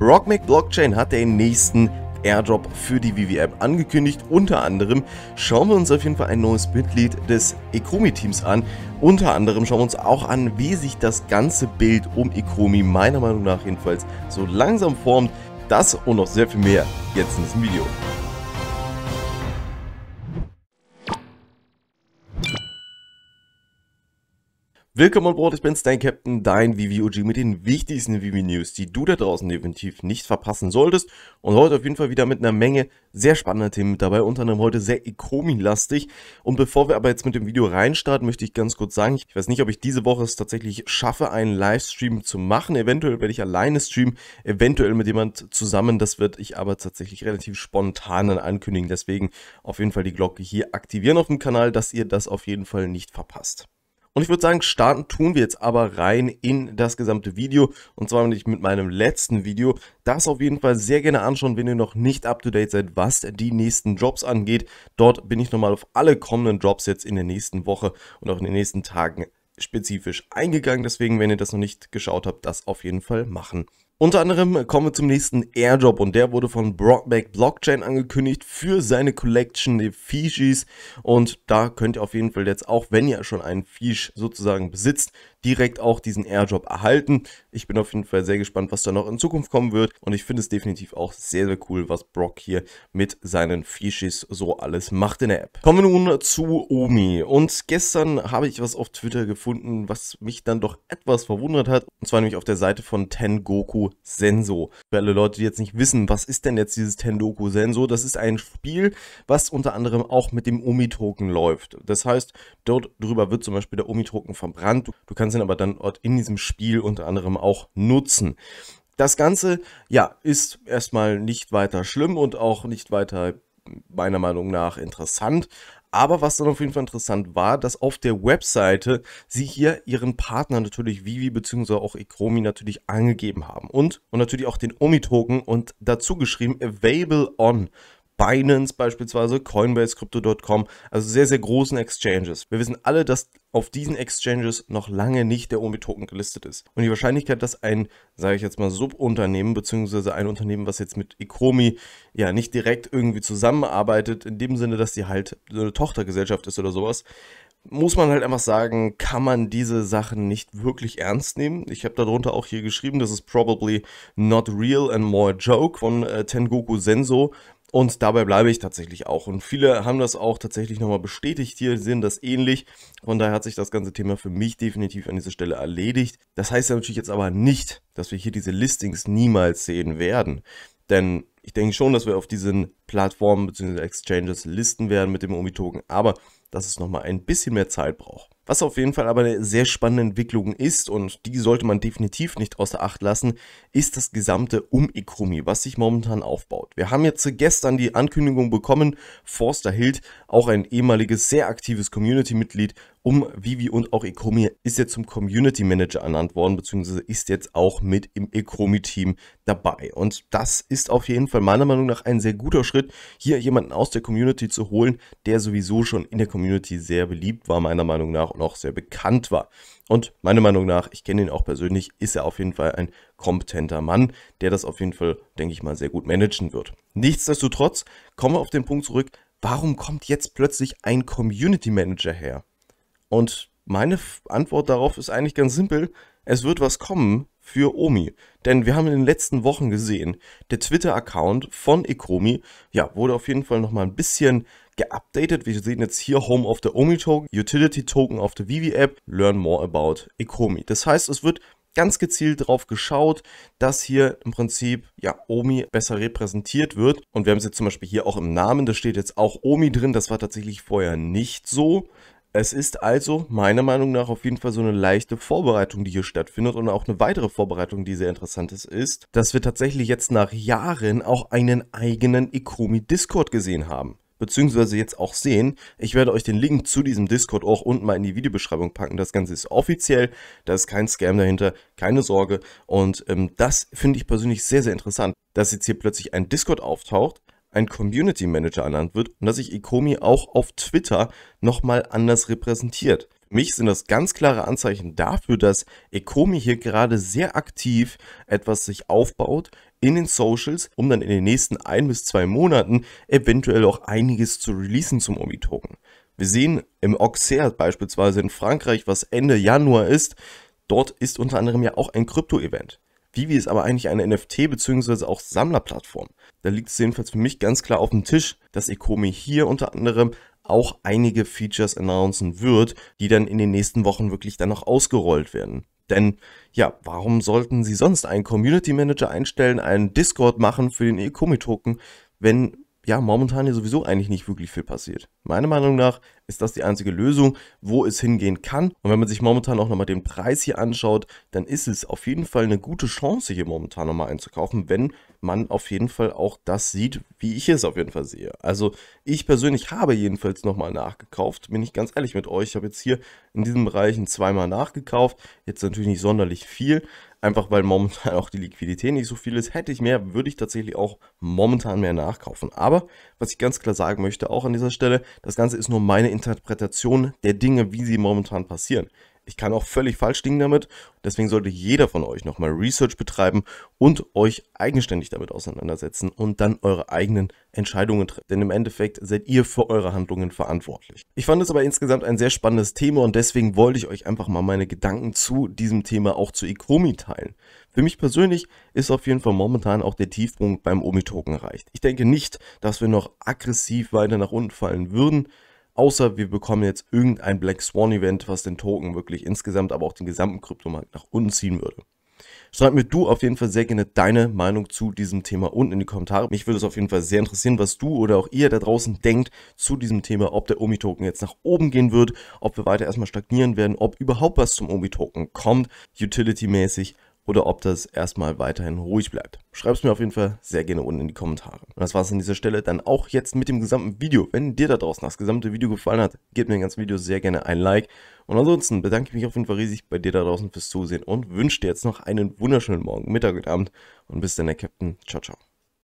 Rockmac Blockchain hat den nächsten Airdrop für die VV-App angekündigt. Unter anderem schauen wir uns auf jeden Fall ein neues Mitglied des Ecomi-Teams an. Unter anderem schauen wir uns auch an, wie sich das ganze Bild um Ecomi meiner Meinung nach jedenfalls so langsam formt. Das und noch sehr viel mehr jetzt in diesem Video. Willkommen an Bord, ich bin's, dein Captain, dein VVOG mit den wichtigsten VV-News, die du da draußen definitiv nicht verpassen solltest. Und heute auf jeden Fall wieder mit einer Menge sehr spannender Themen mit dabei, unter anderem heute sehr Ecomi-lastig. Und bevor wir aber jetzt mit dem Video reinstarten, möchte ich ganz kurz sagen, ich weiß nicht, ob ich diese Woche es tatsächlich schaffe, einen Livestream zu machen. Eventuell werde ich alleine streamen, eventuell mit jemand zusammen. Das wird ich aber tatsächlich relativ spontan ankündigen. Deswegen auf jeden Fall die Glocke hier aktivieren auf dem Kanal, dass ihr das auf jeden Fall nicht verpasst. Und ich würde sagen, starten tun wir jetzt aber rein in das gesamte Video. Und zwar nämlich mit meinem letzten Video. Das auf jeden Fall sehr gerne anschauen, wenn ihr noch nicht up to date seid, was die nächsten Jobs angeht. Dort bin ich nochmal auf alle kommenden Jobs jetzt in der nächsten Woche und auch in den nächsten Tagen spezifisch eingegangen. Deswegen, wenn ihr das noch nicht geschaut habt, das auf jeden Fall machen. Unter anderem kommen wir zum nächsten Airdrop und der wurde von Brockback Blockchain angekündigt für seine Collection der Fishis und da könnt ihr auf jeden Fall jetzt auch, wenn ihr schon einen Fish sozusagen besitzt, direkt auch diesen Airdrop erhalten. Ich bin auf jeden Fall sehr gespannt, was da noch in Zukunft kommen wird und ich finde es definitiv auch sehr, sehr cool, was Brock hier mit seinen Fishis so alles macht in der App. Kommen wir nun zu Omi und gestern habe ich was auf Twitter gefunden, was mich dann doch etwas verwundert hat und zwar nämlich auf der Seite von Tengoku Senso. Für alle Leute, die jetzt nicht wissen, was ist denn jetzt dieses Tengoku Senso? Das ist ein Spiel, was unter anderem auch mit dem Omi-Token läuft. Das heißt, dort drüber wird zum Beispiel der Omi-Token verbrannt. Du kannst ihn aber dann in diesem Spiel unter anderem auch nutzen. Das Ganze, ja, ist erstmal nicht weiter schlimm und auch nicht weiter meiner Meinung nach interessant. Aber was dann auf jeden Fall interessant war, dass auf der Webseite sie hier ihren Partner natürlich Vivi bzw. auch Ikromi natürlich angegeben haben. Und, und natürlich auch den Omi-Token und dazu geschrieben Available on. Binance beispielsweise, Coinbase, Crypto.com, also sehr, sehr großen Exchanges. Wir wissen alle, dass auf diesen Exchanges noch lange nicht der OMI-Token gelistet ist. Und die Wahrscheinlichkeit, dass ein, sage ich jetzt mal, Subunternehmen, beziehungsweise ein Unternehmen, was jetzt mit Ikromi ja nicht direkt irgendwie zusammenarbeitet, in dem Sinne, dass sie halt so eine Tochtergesellschaft ist oder sowas, muss man halt einfach sagen, kann man diese Sachen nicht wirklich ernst nehmen. Ich habe darunter auch hier geschrieben, das ist probably not real and more a joke von äh, Tengoku Senso. Und dabei bleibe ich tatsächlich auch. Und viele haben das auch tatsächlich nochmal bestätigt hier, sehen das ähnlich. Von daher hat sich das ganze Thema für mich definitiv an dieser Stelle erledigt. Das heißt natürlich jetzt aber nicht, dass wir hier diese Listings niemals sehen werden. Denn ich denke schon, dass wir auf diesen Plattformen bzw. Exchanges listen werden mit dem Omi-Token, aber dass es nochmal ein bisschen mehr Zeit braucht. Was auf jeden Fall aber eine sehr spannende Entwicklung ist und die sollte man definitiv nicht außer Acht lassen, ist das gesamte Um-Economy, was sich momentan aufbaut. Wir haben jetzt gestern die Ankündigung bekommen, Forster Hild, auch ein ehemaliges sehr aktives Community-Mitglied um Vivi und auch Ecomi, ist jetzt zum Community Manager ernannt worden, beziehungsweise ist jetzt auch mit im Ecomi-Team dabei. Und das ist auf jeden Fall meiner Meinung nach ein sehr guter Schritt, hier jemanden aus der Community zu holen, der sowieso schon in der Community sehr beliebt war, meiner Meinung nach und auch sehr bekannt war. Und meiner Meinung nach, ich kenne ihn auch persönlich, ist er auf jeden Fall ein kompetenter Mann, der das auf jeden Fall, denke ich mal, sehr gut managen wird. Nichtsdestotrotz kommen wir auf den Punkt zurück, warum kommt jetzt plötzlich ein Community Manager her? Und meine Antwort darauf ist eigentlich ganz simpel. Es wird was kommen für Omi. Denn wir haben in den letzten Wochen gesehen, der Twitter-Account von Ecomi, ja, wurde auf jeden Fall nochmal ein bisschen geupdatet. Wir sehen jetzt hier Home of the Omi Token, Utility Token auf der Vivi App, Learn more about Ecomi. Das heißt, es wird ganz gezielt darauf geschaut, dass hier im Prinzip ja Omi besser repräsentiert wird. Und wir haben es jetzt zum Beispiel hier auch im Namen, da steht jetzt auch Omi drin. Das war tatsächlich vorher nicht so. Es ist also meiner Meinung nach auf jeden Fall so eine leichte Vorbereitung, die hier stattfindet und auch eine weitere Vorbereitung, die sehr interessant ist, ist, dass wir tatsächlich jetzt nach Jahren auch einen eigenen Ikumi Discord gesehen haben beziehungsweise jetzt auch sehen. Ich werde euch den Link zu diesem Discord auch unten mal in die Videobeschreibung packen. Das Ganze ist offiziell, da ist kein Scam dahinter, keine Sorge. Und ähm, das finde ich persönlich sehr, sehr interessant, dass jetzt hier plötzlich ein Discord auftaucht, ein Community Manager ernannt wird und dass sich Ikomi auch auf Twitter nochmal anders repräsentiert. Für mich sind das ganz klare Anzeichen dafür, dass Ecomi hier gerade sehr aktiv etwas sich aufbaut, in den Socials, um dann in den nächsten ein bis zwei Monaten eventuell auch einiges zu releasen zum Omi-Token. Wir sehen im Auxerre beispielsweise in Frankreich, was Ende Januar ist, dort ist unter anderem ja auch ein Krypto-Event. Vivi ist aber eigentlich eine NFT- bzw. auch Sammlerplattform. Da liegt es jedenfalls für mich ganz klar auf dem Tisch, dass Ecomi hier unter anderem auch einige Features announcen wird, die dann in den nächsten Wochen wirklich dann noch ausgerollt werden. Denn ja, warum sollten sie sonst einen Community Manager einstellen, einen Discord machen für den Ecomi-Token, wenn ja momentan ja sowieso eigentlich nicht wirklich viel passiert? Meiner Meinung nach ist das die einzige Lösung, wo es hingehen kann. Und wenn man sich momentan auch nochmal den Preis hier anschaut, dann ist es auf jeden Fall eine gute Chance, hier momentan nochmal einzukaufen, wenn man auf jeden Fall auch das sieht, wie ich es auf jeden Fall sehe. Also ich persönlich habe jedenfalls nochmal nachgekauft, bin ich ganz ehrlich mit euch. Ich habe jetzt hier in diesen Bereichen zweimal nachgekauft, jetzt natürlich nicht sonderlich viel, einfach weil momentan auch die Liquidität nicht so viel ist. Hätte ich mehr, würde ich tatsächlich auch momentan mehr nachkaufen. Aber was ich ganz klar sagen möchte, auch an dieser Stelle, das Ganze ist nur meine Interpretation der Dinge, wie sie momentan passieren. Ich kann auch völlig falsch liegen damit. Deswegen sollte jeder von euch nochmal Research betreiben und euch eigenständig damit auseinandersetzen und dann eure eigenen Entscheidungen treffen. Denn im Endeffekt seid ihr für eure Handlungen verantwortlich. Ich fand es aber insgesamt ein sehr spannendes Thema und deswegen wollte ich euch einfach mal meine Gedanken zu diesem Thema auch zu Ikomi teilen. Für mich persönlich ist auf jeden Fall momentan auch der Tiefpunkt beim Omi-Token erreicht. Ich denke nicht, dass wir noch aggressiv weiter nach unten fallen würden. Außer wir bekommen jetzt irgendein Black Swan Event, was den Token wirklich insgesamt, aber auch den gesamten Kryptomarkt nach unten ziehen würde. Schreib mir du auf jeden Fall sehr gerne deine Meinung zu diesem Thema unten in die Kommentare. Mich würde es auf jeden Fall sehr interessieren, was du oder auch ihr da draußen denkt zu diesem Thema, ob der Omi-Token jetzt nach oben gehen wird, ob wir weiter erstmal stagnieren werden, ob überhaupt was zum Omi-Token kommt, utility-mäßig oder ob das erstmal weiterhin ruhig bleibt. Schreib es mir auf jeden Fall sehr gerne unten in die Kommentare. Und das war es an dieser Stelle dann auch jetzt mit dem gesamten Video. Wenn dir da draußen das gesamte Video gefallen hat, gib mir ein ganzes Video sehr gerne ein Like. Und ansonsten bedanke ich mich auf jeden Fall riesig bei dir da draußen fürs Zusehen und wünsche dir jetzt noch einen wunderschönen Morgen, Mittag und Abend. Und bis dann, der Captain. Ciao, ciao.